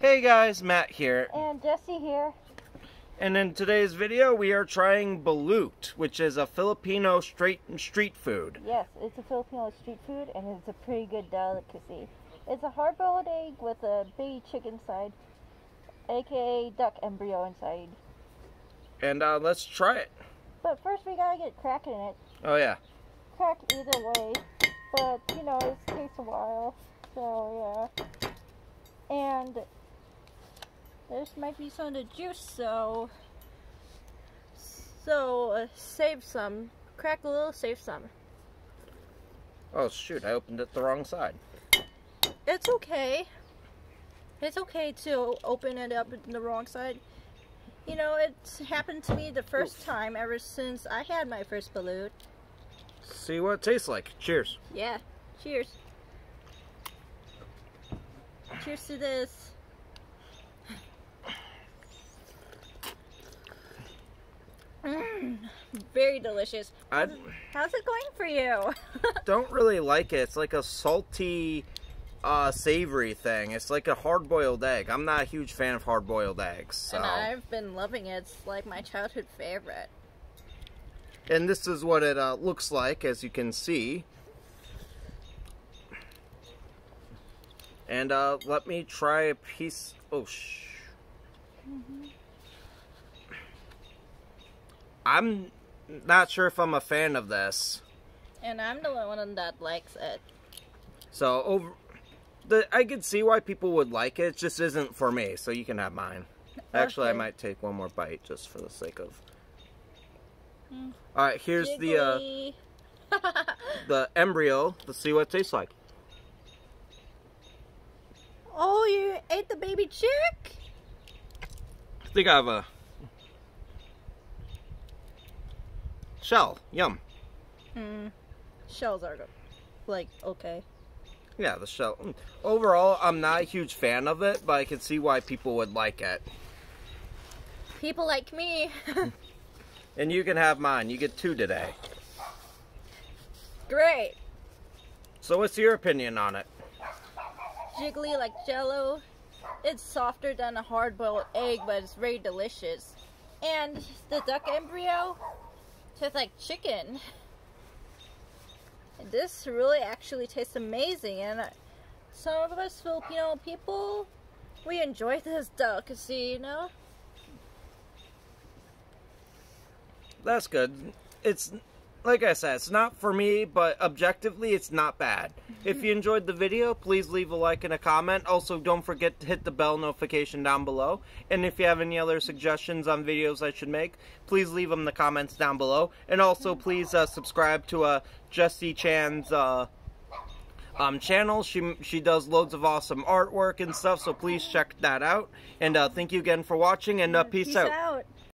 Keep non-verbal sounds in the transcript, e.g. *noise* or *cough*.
Hey guys, Matt here. And Jessie here. And in today's video, we are trying balut, which is a Filipino straight street food. Yes, it's a Filipino street food, and it's a pretty good delicacy. It's a hard-boiled egg with a baby chicken side, aka duck embryo inside. And uh, let's try it. But first, we gotta get crack in it. Oh yeah. Crack either way, but you know it takes a while. So yeah. And this might be some of the juice, so so uh, save some. Crack a little, save some. Oh shoot! I opened it the wrong side. It's okay. It's okay to open it up in the wrong side. You know, it's happened to me the first time ever since I had my first balut. See what it tastes like. Cheers. Yeah. Cheers. Cheers to this. Very delicious. How's, how's it going for you? *laughs* don't really like it. It's like a salty, uh, savory thing. It's like a hard-boiled egg. I'm not a huge fan of hard-boiled eggs. So. And I've been loving it. It's like my childhood favorite. And this is what it uh, looks like, as you can see. And uh, let me try a piece. Oh, shh. Mm -hmm. I'm not sure if I'm a fan of this. And I'm the one that likes it. So over, the I could see why people would like it. It just isn't for me. So you can have mine. Okay. Actually, I might take one more bite just for the sake of. Mm. All right, here's Jiggly. the uh, *laughs* the embryo. Let's see what it tastes like. Oh, you ate the baby chick? I think I have a shell. Yum. Hmm. Shells are good. Like, okay. Yeah, the shell. Mm. Overall, I'm not a huge fan of it, but I can see why people would like it. People like me. *laughs* and you can have mine. You get two today. Great. So what's your opinion on it? Jiggly like jello. It's softer than a hard-boiled egg, but it's very delicious. And the duck embryo, tastes like chicken. And this really actually tastes amazing. And some of us Filipino people, we enjoy *laughs* this delicacy, you know? That's good. It's like I said, it's not for me, but objectively, it's not bad. if you enjoyed the video, please leave a like and a comment. Also, don't forget to hit the bell notification down below. And if you have any other suggestions on videos I should make, please leave them in the comments down below. And also, please uh, subscribe to uh, Jessie Chan's uh, um, channel. She she does loads of awesome artwork and stuff, so please check that out. And uh, thank you again for watching, and uh, peace, peace out. out.